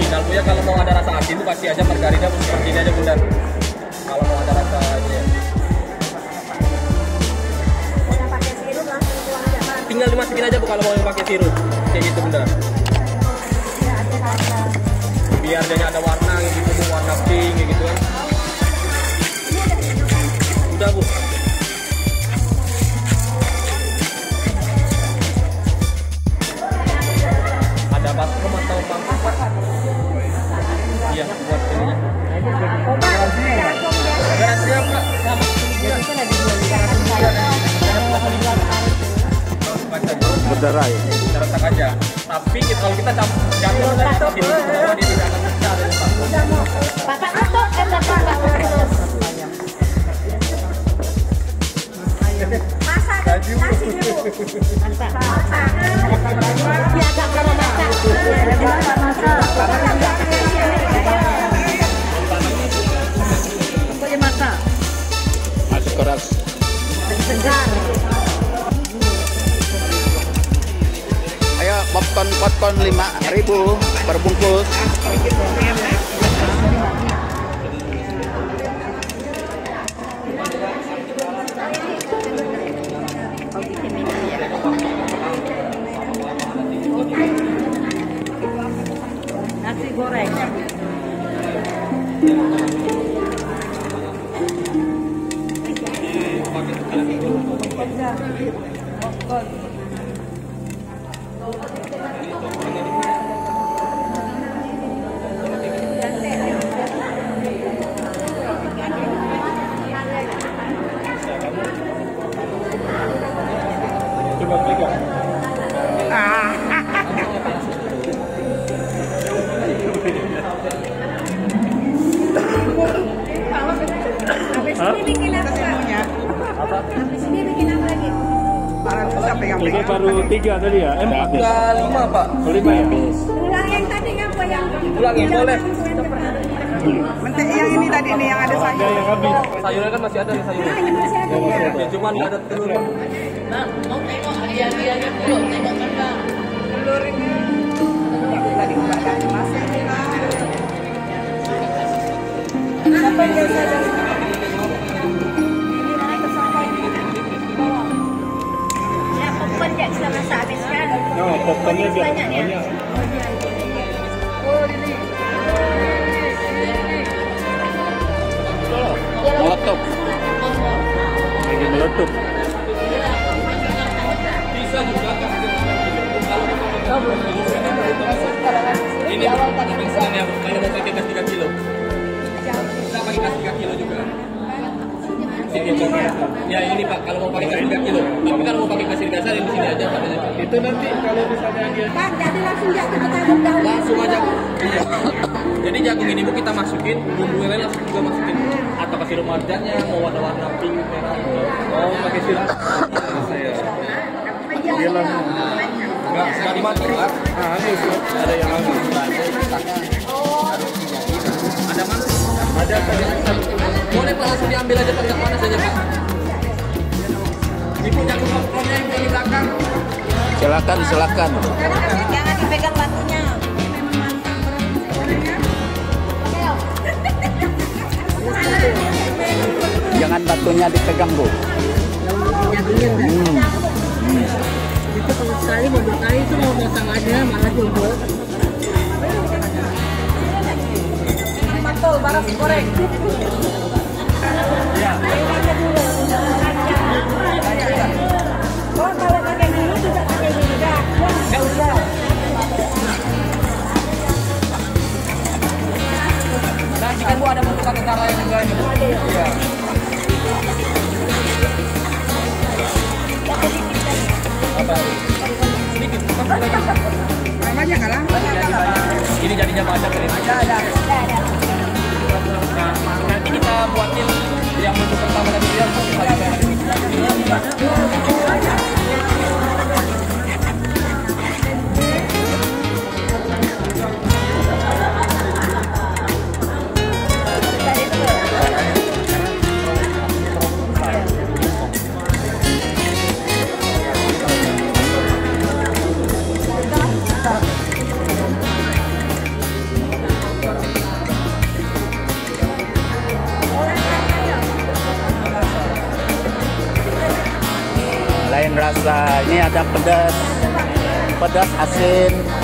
original bu ya kalau mau ada rasa asin itu pasti aja margarina seperti ini aja bunda kalau mau ada rasa ini ya. tinggal dimasukin aja bu kalau mau pakai sirup. Kayak gitu bunda biar jadinya ada warna gitu bu warna pink gitu. Berderai. cara tak aja tapi kita- kalau kita campur ini ke dia tidak akan pecah dari baskom Bapak tutup, eh bapak nggak urus. Masak nasi dulu. Masak. Dia agak kalau masak. Bapak masak. Pokoknya masak. Masuk keras. Segar. Lima ribu per bungkus. Nasi goreng. coba pegang lagi? Itu baru tiga tadi ya? Eh, empat ya? lima pak Oh, lima ya? Ulang yang tadi apa yang? Ulangin, boleh. Menteri yang ini tadi nih yang ada sayur. yang habis. sayurnya kan masih ada nih sayurnya Ini masih ada ya? ya cuman nggak ada telur Telur ini. Tadi nggak ada masih. Yang? Ya, popcorn tak bisa masak habis kan? Oh, popcornnya ini bensin yang kalau mau pakai gas 3 kilo. Bisa pakai gas 3 kilo juga. Ya ini pak. Kalau mau pakai gas 3 kilo. Tapi kalau mau pakai gas biasa yang di sini aja katanya. Itu nanti kalau misalnya dia Pak, jadi langsung jatuh ke tabung dahulu. langsung aja iya jadi jagung ini bu kita masukin bumbu yang lain langsung juga masukin. Atau kasih remajannya mau warna-warna pink merah oh pakai sirup saya dia langsung. Nggak nggak dimasak Pak. Ah, habis. Ada yang habis. ada mana Ada tadi satu. boleh pak langsung diambil aja pak nggak panas aja pak ibu jagung popcornnya ibu yang di belakang Silakan silakan. Jangan dipegang batunya. Jangan batunya dipegang bu. Hmm. Barang goreng. Oh, kalau pakai. Nggak usah. nanti kan bu ada yang juga ini iya apa sedikit Namanya nggak lah. ini jadinya banyak ini Ada ada. Nanti kita buatin yang bentuk pertama tadi. Dia biasa ini ada pedas pedas asin.